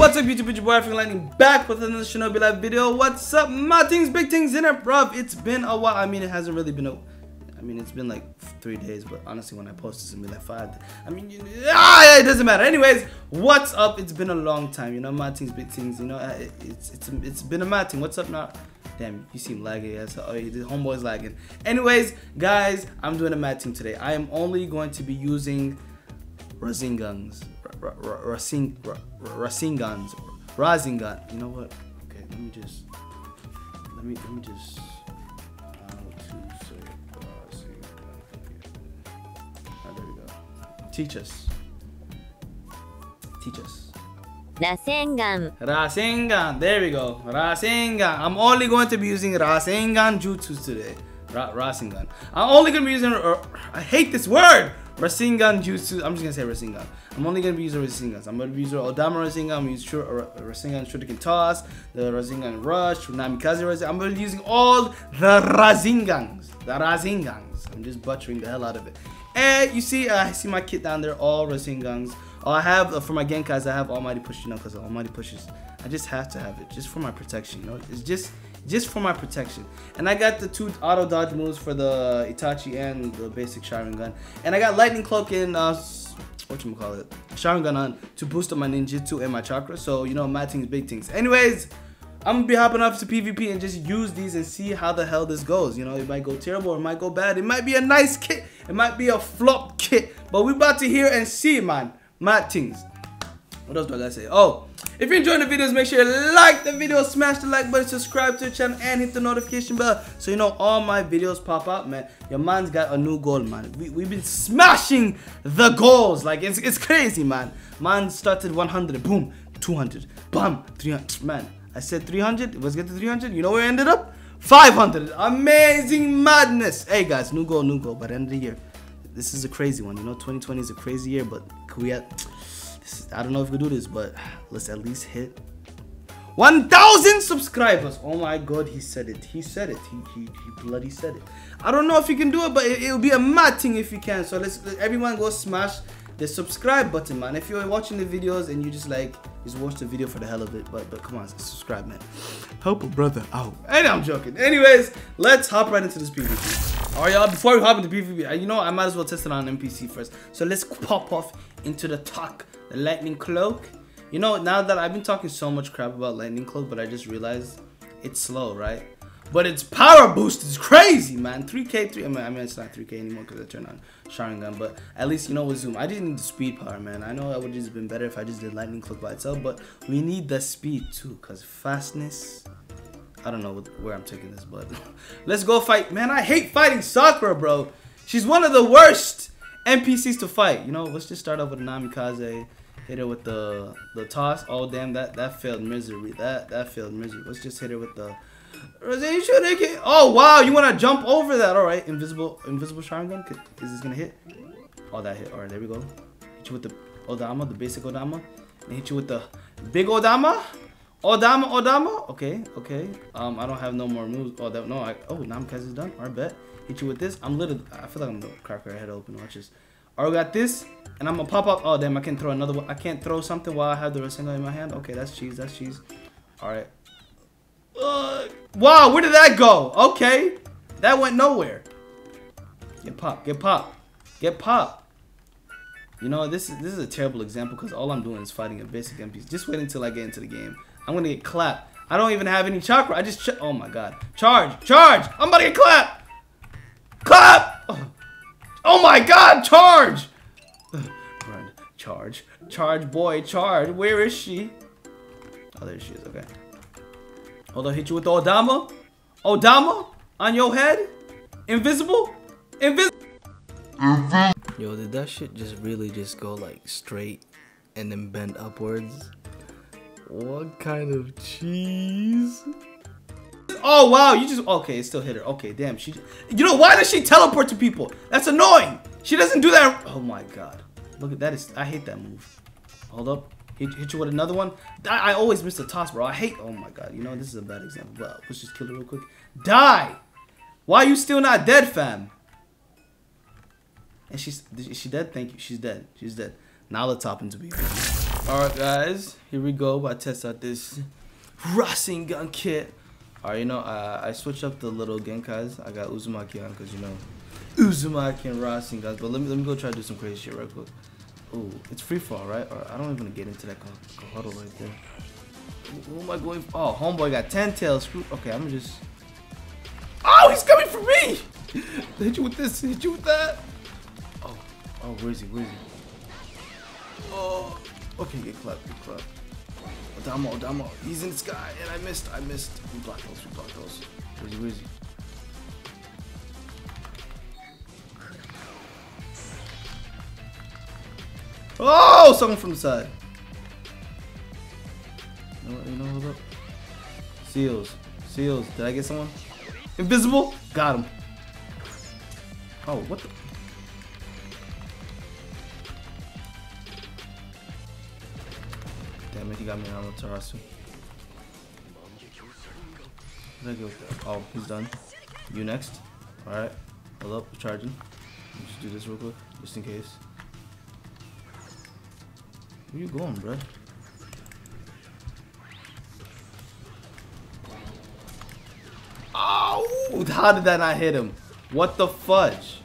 What's up YouTube, it's your boy African Lightning back with another Shinobi Life video. What's up my things, big things in it, bruv. It's been a while. I mean, it hasn't really been a... I mean, it's been like three days, but honestly, when I post, it's gonna be like five. I mean, ah, it doesn't matter. Anyways, what's up? It's been a long time, you know, my things, big things, you know, it, it's it's it's been a mad thing. What's up now? Damn, you seem laggy. Yes, oh, the homeboy's lagging. Anyways, guys, I'm doing a mad thing today. I am only going to be using Rasengan's Rasing Rasingans Rasengan. You know what? Okay, let me just let me let me just how to say Rasengan. There we go. Teach us. Teach us. Rasengan. Rasengan. There we go. Rasengan. I'm only going to be using Rasengan jutsu today. Ra Rasengan. I'm only going to be using. Uh, I hate this word. Rasengan Jutsu. I'm just gonna say Rasengan. I'm only gonna be using Rasengans. I'm gonna be using Odama Rasengan. I'm gonna use Rasengan Shuriken Toss, the Rasengan Rush, Namikaze Rasengan. I'm gonna be using all the Rasengans. The Rasengans. I'm just butchering the hell out of it. And you see, uh, I see my kit down there, all Rasengans. Oh, I have uh, for my Genkais, I have Almighty Push, you know, because Almighty Pushes. I just have to have it, just for my protection. You know, it's just just for my protection. And I got the two auto dodge moves for the Itachi and the basic Sharingan. And I got Lightning Cloak and uh, it, Sharingan on to boost up my ninjutsu and my chakra. So you know, my things, big things. Anyways. I'm gonna be hopping off to PvP and just use these and see how the hell this goes. You know, it might go terrible, it might go bad. It might be a nice kit, it might be a flop kit. But we about to hear and see, man. Mad things. What else do I gotta say? Oh, if you're enjoying the videos, make sure you like the video, smash the like button, subscribe to the channel, and hit the notification bell so you know all my videos pop up, man. Your man's got a new goal, man. We, we've been smashing the goals. Like, it's, it's crazy, man. Man started 100, boom, 200, bam, 300. Man, I said 300, let's get to 300. You know where I ended up? 500. Amazing madness. Hey, guys, new goal, new goal by the end of the year. This is a crazy one. You know, 2020 is a crazy year, but we can we at I don't know if we do this, but let's at least hit 1,000 subscribers. Oh my god, he said it. He said it. He, he, he bloody said it. I don't know if you can do it, but it, will be a mad thing if you can. So let's everyone go smash the subscribe button, man. If you're watching the videos and you just like just watch the video for the hell of it, but but come on, subscribe, man. Help a brother out. And I'm joking. Anyways, let's hop right into this PvP. Oh, All right, y'all. Before we hop into PvP, uh, you know I might as well test it on NPC first. So let's pop off into the talk the lightning cloak. You know, now that I've been talking so much crap about lightning cloak, but I just realized it's slow, right? But its power boost is crazy, man. 3K, 3. I mean, I mean it's not 3K anymore because I turned on Sharingan. But at least, you know, with Zoom, I didn't need the speed power, man. I know it would just have been better if I just did Lightning Cloak by itself. But we need the speed too because fastness. I don't know where I'm taking this, but let's go fight. Man, I hate fighting Sakura, bro. She's one of the worst NPCs to fight. You know, let's just start off with a Namikaze. Hit her with the the toss. Oh damn, that that failed misery. That that failed misery. Let's just hit her with the. Oh wow, you wanna jump over that? All right, invisible invisible Sharingan. Is this gonna hit? Oh, that hit. All right, there we go. Hit you with the Odama, the basic Odama. And hit you with the big Odama. Odama, Odama. Okay, okay. Um, I don't have no more moves. Oh, that no. I, oh, Namikaze is done. All right, bet. Hit you with this. I'm literally. I feel like I'm gonna crack her head open. Watch this. Alright, got this. And I'm gonna pop up. Oh, damn, I can't throw another one. I can't throw something while I have the Rasengan in my hand. Okay, that's cheese. That's cheese. Alright. Uh, wow, where did that go? Okay. That went nowhere. Get pop. Get pop. Get pop. You know, this is this is a terrible example because all I'm doing is fighting a basic NPC. Just wait until I get into the game. I'm gonna get clapped. I don't even have any chakra. I just oh my god. Charge! Charge! I'm about to get clapped! Clap! Oh. Oh my god, charge! Run, charge, charge, boy, charge. Where is she? Oh, there she is, okay. Hold on, hit you with the Odama? Odama? On your head? Invisible? Invisible? Yo, did that shit just really just go like straight and then bend upwards? What kind of cheese? Oh wow, you just okay. It still hit her. Okay, damn. She, you know why does she teleport to people? That's annoying. She doesn't do that. Oh my god, look at that. Is I hate that move. Hold up. Hit, hit you with another one. I, I always miss the toss, bro. I hate. Oh my god. You know this is a bad example, but let's just kill her real quick. Die. Why are you still not dead, fam? And she's is she dead? Thank you. She's dead. She's dead. Now let's hop into PvP. Alright guys, here we go. I test out this Rasengan kit. Alright, you know, uh, I switched up the little Genkais. I got Uzumaki on because, you know, Uzumaki and Rasengan. But let me, let me go try to do some crazy shit real quick. Ooh, it's free fall, right? Or I don't even get into that huddle right there. Who am I going for? Oh, homeboy got 10 tails. Screw. Okay, I'm just. Oh, he's coming for me! hit you with this, hit you with that. Oh, oh, where is he? Where is he? Oh, okay, get clapped, get clapped. Odamo, Odamo, he's in the sky, and I missed, I missed. We blocked those, we blocked those. Where's he, where is he? Oh, someone from the side. You know what, you know, hold up. Seals, seals, did I get someone? Invisible? Got him. Oh, what the? Damn it, he got me on Tarasu. Where'd I? Oh, he's done. You next. Alright. Hold up, charging. Let me just do this real quick, just in case. Where you going, bro? Oh! How did that not hit him? What the fudge?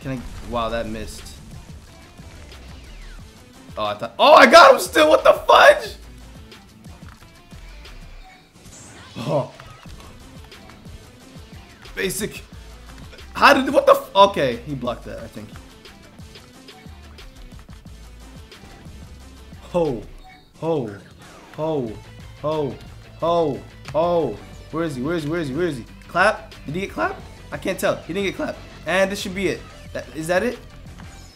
Can I? Wow, that missed. Oh, I thought. Oh, I got him still. What the fudge? Oh. Basic. How did? What the? okay, he blocked that. I think. Ho, ho, ho, ho, ho, ho. Where is he? Where is he? Where is he? Where is he? Clap? Did he get clapped? I can't tell. He didn't get clapped. And this should be it. That, is that it?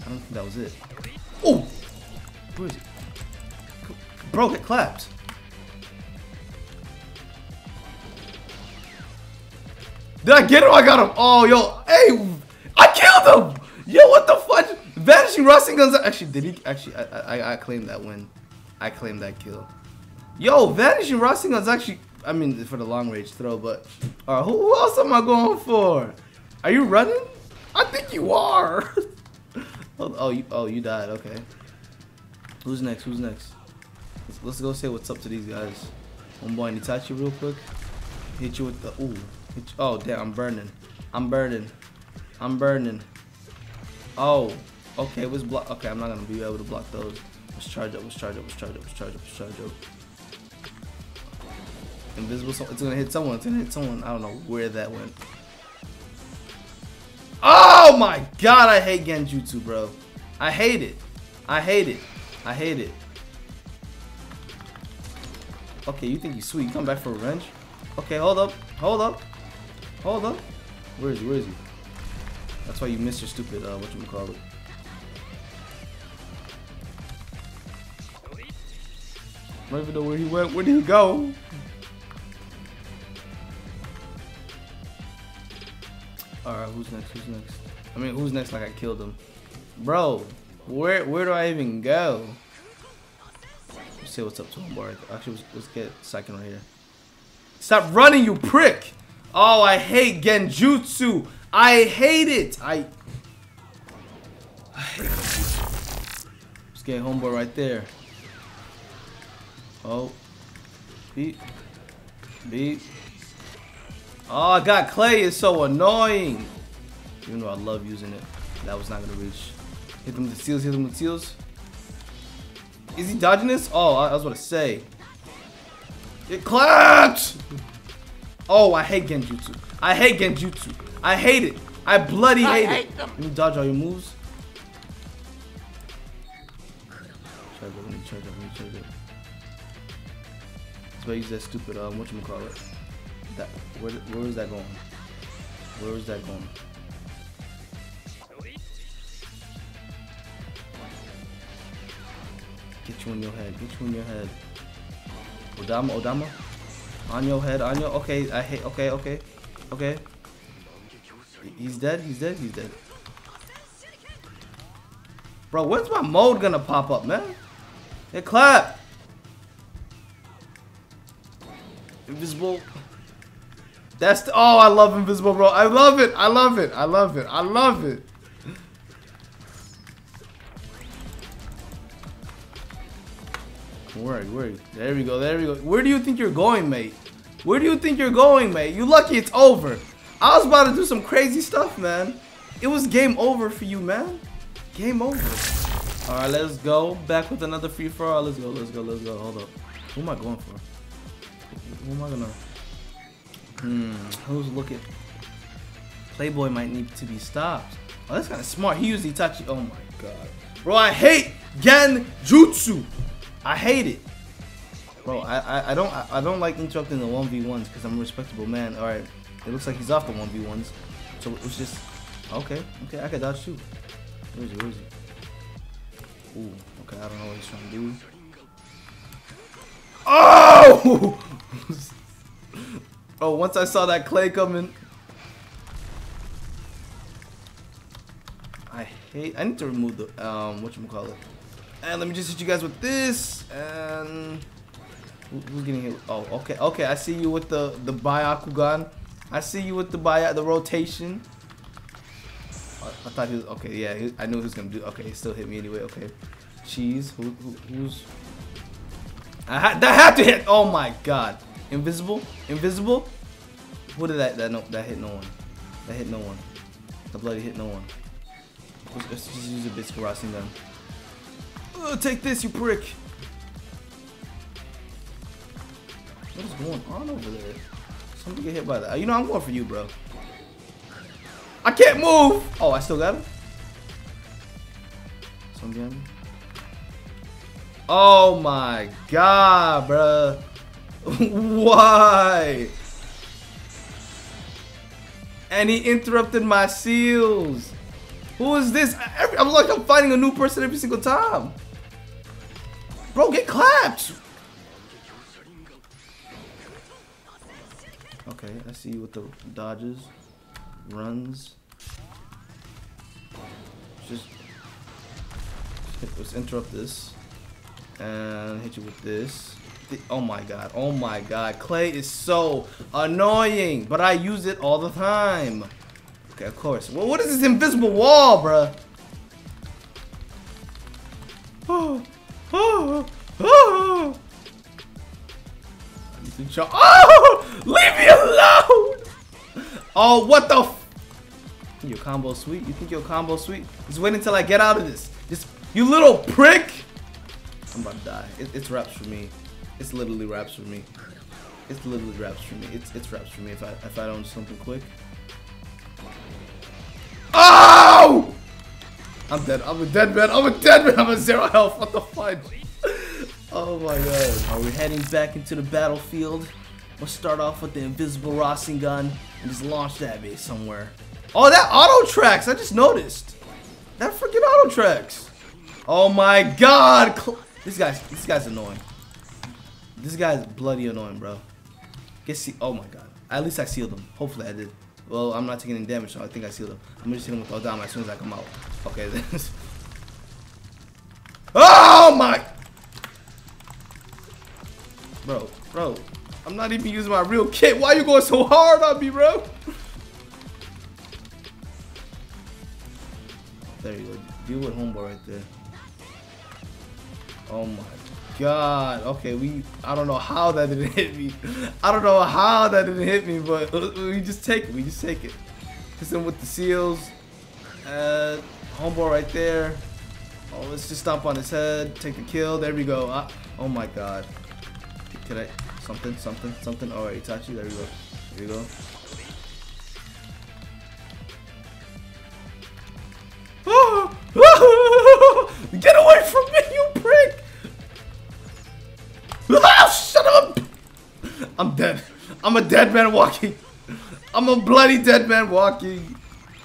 I don't think that was it. Where is he? Bro, get clapped. Did I get him? I got him. Oh, yo. Hey, I killed him. Yo, what the fuck? Vanishing Rasengan's. Actually, did he? Actually, I, I, I claimed that win. I claimed that kill. Yo, Vanishing Rasengans actually. I mean, for the long range throw, but uh, who, who else am I going for? Are you running? I think you are. oh, oh, you, oh, you died. Okay. Who's next? Who's next? Let's, let's go say what's up to these guys. Homeboy, Itachi real quick. Hit you with the ooh. You, oh damn, I'm burning. I'm burning. I'm burning. Oh, okay. Let's block. Okay, I'm not gonna be able to block those. Let's charge up. Let's charge up. Let's charge up. Let's charge up. Let's charge up. Invisible. It's gonna hit someone. It's gonna hit someone. I don't know where that went. Oh my god, I hate Genjutsu, bro. I hate it. I hate it. I hate it. Okay, you think you sweet. You come back for revenge? Okay, hold up. Hold up. Hold up. Where is he? Where is he? That's why you missed your stupid, uh, whatchamacallit. I don't even know where he went. Where did he go? Alright, who's next? Who's next? I mean, who's next like I killed him? Bro, where where do I even go? Let's say what's up to him, Bart. Actually, let's, let's get second right here. Stop running, you prick! Oh, I hate Genjutsu. I hate it. I... Let's get homeboy right there. Oh. Beat. Beat. Oh, I got clay. It's so annoying. Even though I love using it. That was not going to reach. Hit them with the seals. Hit them with seals. Is he dodging this? Oh, I, I was going to say. It clapped! Oh, I hate Genjutsu. I hate Genjutsu. I hate it. I bloody hate, I hate it. Them. Let me dodge all your moves. Charge up, let me charge up, let me charge up. That's why I use that stupid, um, whatchamacallit. That where where is that going? Where is that going? You in your head. Get you in your head. Odama, Odama. On your head. On your. Okay. I hate. Okay. Okay. Okay. He's dead. He's dead. He's dead. Bro, when's my mode gonna pop up, man? Hey, clap. Invisible. That's the, oh, I love Invisible, bro. I love it. I love it. I love it. I love it. Where, where? There we go, there we go. Where do you think you're going, mate? Where do you think you're going, mate? You lucky it's over. I was about to do some crazy stuff, man. It was game over for you, man. Game over. All right, let's go. Back with another free for all. Let's go, let's go, let's go. Hold up. Who am I going for? Who am I gonna? Hmm. Who's looking? Playboy might need to be stopped. Oh, that's kind of smart. He used Itachi. Oh my god, bro! I hate Genjutsu. I hate it, bro. I I, I don't I, I don't like interrupting the one v ones because I'm a respectable man. All right, it looks like he's off the one v ones, so it's just okay. Okay, I can dodge too. Where is he? Where is he? Ooh, okay. I don't know what he's trying to do. Oh! oh, once I saw that clay coming. I hate. I need to remove the um what you call it. And let me just hit you guys with this and who- who's getting hit? Oh, okay, okay. I see you with the the Byakugan. I see you with the by the rotation. I, I thought he was okay. Yeah, he, I knew he was gonna do. Okay, he still hit me anyway. Okay, cheese. Who, who who's? I had that had to hit. Oh my god, invisible, invisible. What did that that no that hit no one. That hit no one. The bloody hit no one. Let's, let's just use a Basic Rasengan. Uh, take this, you prick! What is going on over there? Somebody get hit by that. You know, I'm going for you, bro. I can't move! Oh, I still got him? Somebody me? Oh my god, bro. Why? And he interrupted my seals. Who is this? Every, I'm like I'm fighting a new person every single time. Bro, get clapped. Okay, I see you with the dodges, runs. Just let's interrupt this and hit you with this. Th- Oh my god, oh my god. Clay is so annoying, but I use it all the time. Okay, of course. Well, what is this invisible wall, bruh? Oh, oh, oh. I need to. Oh, leave me alone. Oh, what the? Your combo sweet? You think your combo sweet? Just wait until I get out of this. Just you little prick. I'm about to die. It, it's raps for me. It's literally raps for me. It's literally raps for me. It's it's raps for me if I if I don't do something quick. I'm dead. I'm a dead man. I'm a dead man. I'm a zero health. What the fudge? Oh my god. Are we heading back into the battlefield? We'll start off with the invisible Rasengan and just launch that base somewhere. Oh, that auto tracks. I just noticed. That freaking auto tracks. Oh my god. This guy's this guy's annoying. This guy's bloody annoying, bro. Get see. Oh my god. At least I sealed him. Hopefully I did. Well, I'm not taking any damage, so I think I sealed him. I'm gonna just hit him with Odama as soon as I come out. Okay, then. oh my! Bro, bro, I'm not even using my real kit. Why are you going so hard on me, bro? There you go. Deal with homeboy right there. Oh my god. Okay, we. I don't know how that didn't hit me. I don't know how that didn't hit me, but we just take it. We just take it. Hit him with the seals. Uh, homeboy right there. Oh, let's just stomp on his head. Take the kill. There we go. Oh my god. Can I? Something, something, something. All right, Itachi. There we go. There we go. I'm a dead man walking. I'm a bloody dead man walking.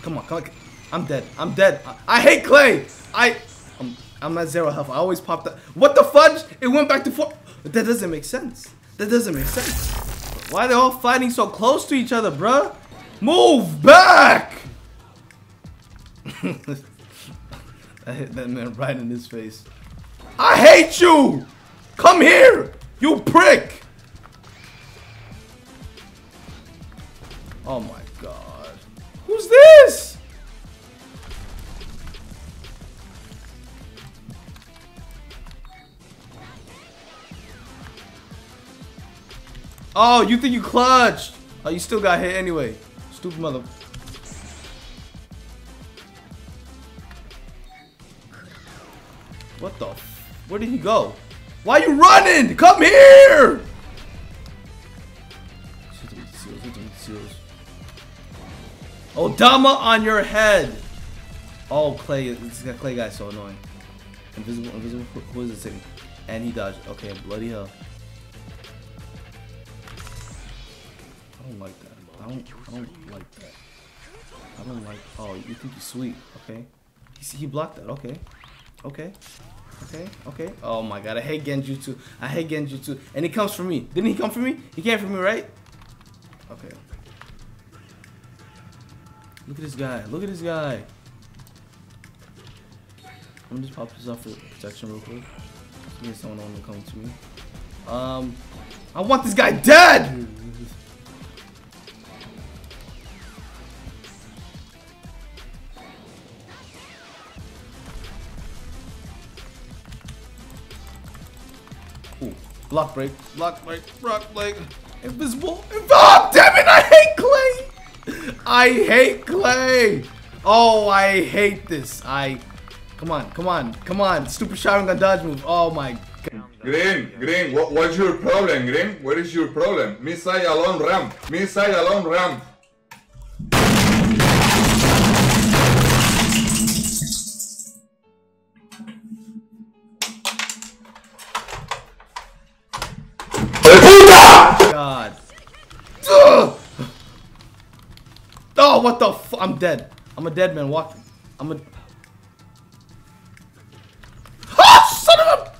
Come on, come on. I'm dead. I'm dead. I, I hate Clay. I, I'm, I'm at zero health. I always popped that. What the fudge? It went back to four. That doesn't make sense. That doesn't make sense. Why are they all fighting so close to each other, bruh? Move back! I hit that man right in his face. I hate you! Come here! You prick! Oh my god. Who's this? Oh, you think you clutched? Oh, you still got hit anyway. Stupid mother. What the? Where did he go? Why are you running? Come here! Oh, Odama on your head! Oh, Clay. This Clay guy's so annoying. Invisible, invisible. Who, is this sitting? And he dodged. Okay, bloody hell. I don't like that. I don't. I don't like that. I don't like. Oh, you think you're sweet? Okay. He he blocked that. Okay. Okay. Okay. Okay. Oh my god, I hate Genjutsu. I hate Genjutsu. And he comes for me. Didn't he come for me? He came for me, right? Okay. Look at this guy. Look at this guy. Me just pop this off for protection real quick. Case someone to come to me. Um, I want this guy dead! Ooh, block break, block break, block break. Invisible, oh, damn it, I hate Clay! I hate Clay! Oh, I hate this. I Come on, come on, come on. Stupid Sharingan dodge move. Oh my god. Green, Green, what, what's your problem, Green? What is your problem? Missile alone ramp. Missile alone ramp. Oh, what the f- I'm dead. I'm a dead man walking. I'm a- ah,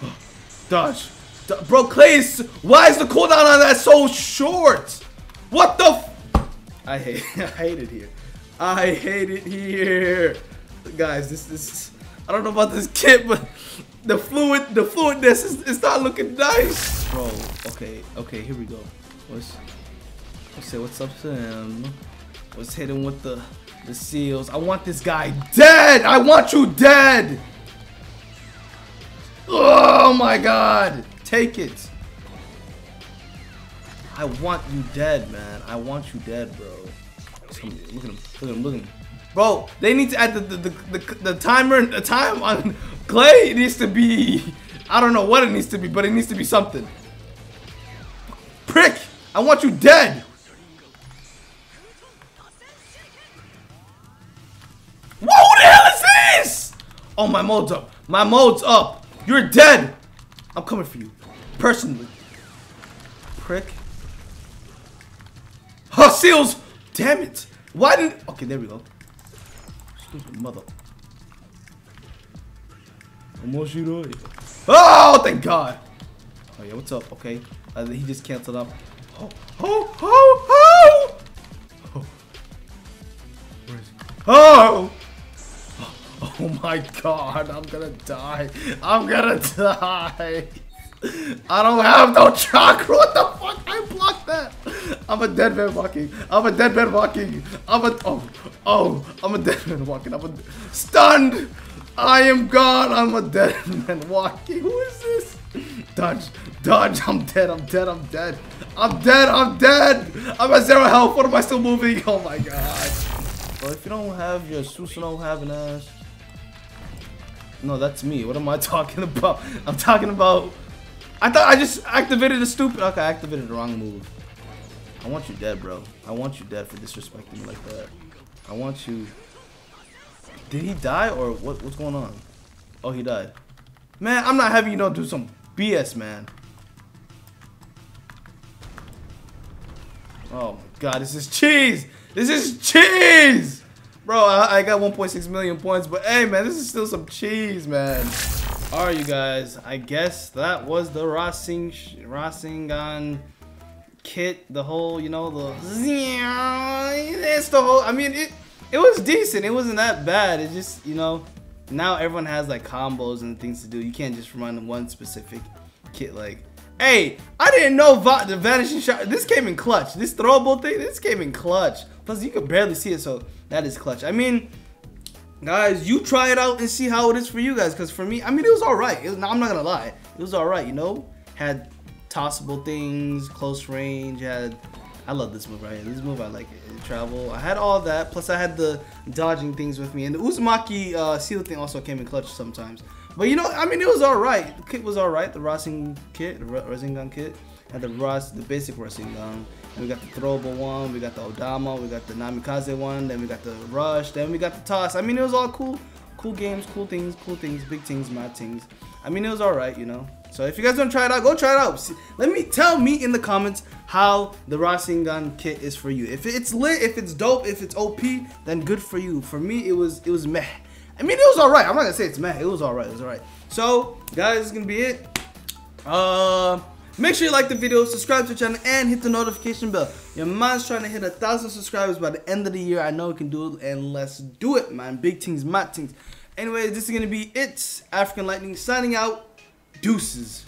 Dodge. D Bro, Clay Why is the cooldown on that so short? What the I hate I hate it here. I hate it here. Guys, this is I don't know about this kit, but the fluid the fluidness is, is not looking nice. Bro, okay, okay, here we go. Let's let's say what's up to him. Let's hit him with the the seals. I want this guy dead! I want you dead! Oh my god! Take it! I want you dead, man. I want you dead, bro. Look at him. Look at him. Look at him. Bro, they need to add the the, the, the, the timer, the time on Clay needs to be, I don't know what it needs to be, but it needs to be something. Prick! I want you dead! Whoa, who the hell is this? Oh, my mode's up. My mode's up. You're dead! I'm coming for you. Personally. Prick. Oh, seals! Damn it! Why didn't... Okay, there we go. Stupid mother. Oh, thank God! Oh, yeah, what's up? Okay. Uh, he just canceled up. Oh, oh, oh, oh! Oh! Where is he? Oh! Oh my god, I'm gonna die. I'm gonna die. I don't have no chakra. What the fuck? I blocked that. I'm a dead man walking. I'm a dead man walking. I'm a oh oh. I'm a dead man walking. I'm a stunned. I am gone. I'm a dead man walking. Who is this? Dodge, dodge. I'm dead. I'm dead. I'm dead. I'm dead. I'm dead. I'm at zero health. What am I still moving? Oh my god. Well, if you don't have your Susanoo having ass. No, that's me. What am I talking about? I'm talking about... I thought I just activated a stupid... Okay, I activated the wrong move. I want you dead, bro. I want you dead for disrespecting me like that. I want you... Did he die or what? what's going on? Oh, he died. Man, I'm not having you don't do some BS, man. Oh my god, this is cheese! This is cheese! Bro, I, I got 1.6 million points, but hey, man, this is still some cheese, man. Alright, you guys, I guess that was the Rasen, Rasengan kit, the whole, you know, the... It's the whole, I mean, it, it was decent. It wasn't that bad. It just, you know, now everyone has, like, combos and things to do. You can't just run one specific kit, like... Hey, I didn't know the vanishing shot. This came in clutch. This throwable thing, this came in clutch. Plus, you can barely see it, so that is clutch. I mean, guys, you try it out and see how it is for you guys. Because for me, I mean, it was all right. Was, I'm not gonna lie, it was all right. You know, had tossable things, close range. Had I love this move right here. This move I like it. it. Travel. I had all that. Plus I had the dodging things with me, and the Uzumaki uh, seal thing also came in clutch sometimes. But you know, I mean, it was all right. The kit was all right. The Rasen kit, the Rasengan kit, had the Ras, the basic Rasengan. And we got the throwable one. We got the Odama. We got the Namikaze one. Then we got the Rush. Then we got the Toss. I mean, it was all cool. Cool games, cool things, cool things, big things, mad things. I mean, it was all right, you know. So if you guys want to try it out, go try it out. See, let me tell me in the comments how the Rasengan kit is for you. If it's lit, if it's dope, if it's OP, then good for you. For me, it was it was meh. I mean, it was all right. I'm not gonna say it's meh. It was all right. It was all right. So, guys, this is gonna be it. Uh, make sure you like the video, subscribe to the channel, and hit the notification bell. Your man's trying to hit a thousand subscribers by the end of the year. I know we can do it, and let's do it, man. Big things, mad things. Anyway, this is gonna be it. African Lightning signing out. Deuces.